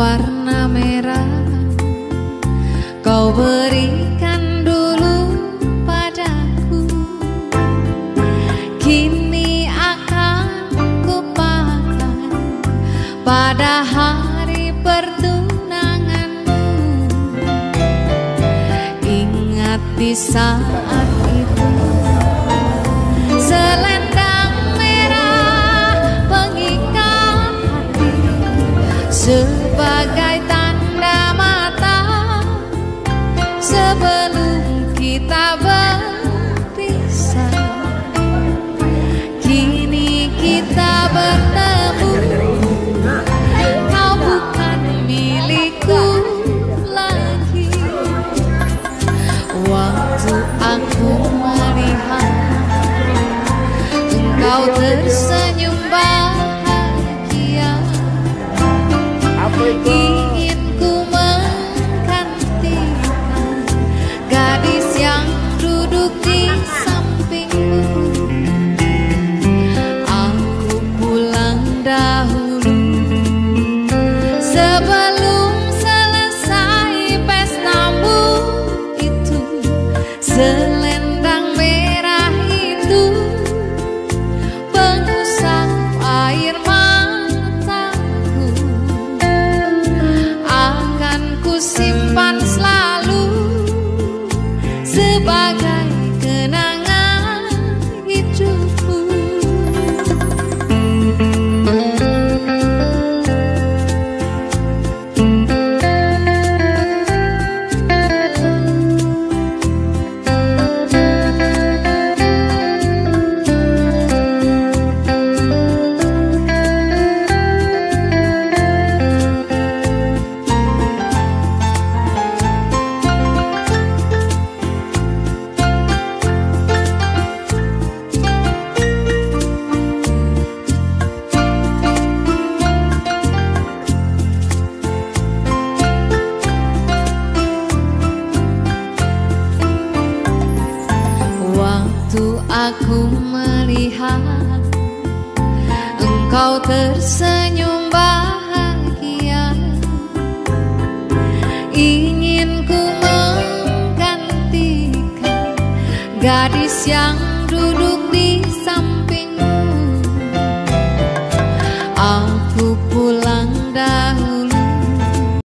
warna merah. Kau berikan dulu padaku. Kini akan kupakai Pada hari pertunanganmu. Ingat di saat Sebagai tanda mata Sebelum kita berpisah Kini kita bertemu. Kau bukan milikku lagi. Waktu aku melihat Engkau tersenyum bahagia Ingin Sebagai Aku melihat Engkau tersenyum bahagia. Ingin ku menggantikan Gadis yang duduk di